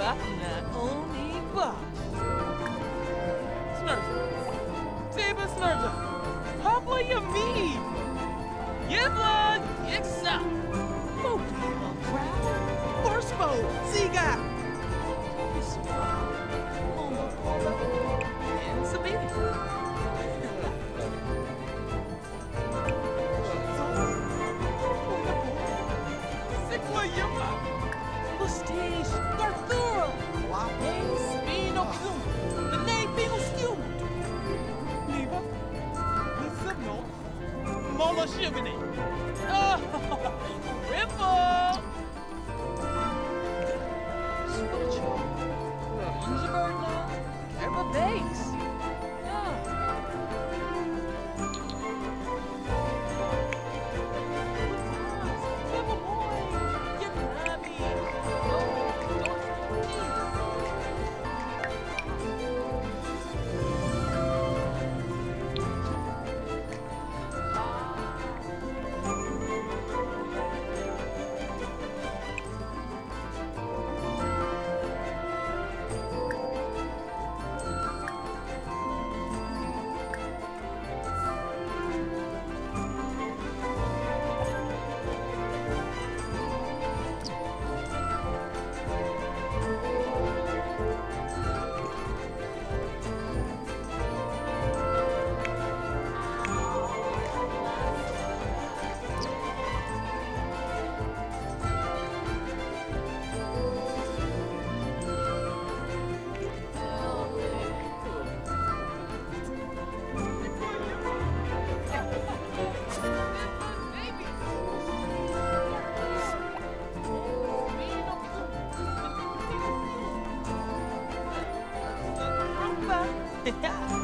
Batman only but. Snurza. Saber Snurza. Hopla Yami. Yibla Yixa. Mobile Crowd. Horsebow. ましよ見て。Yeah.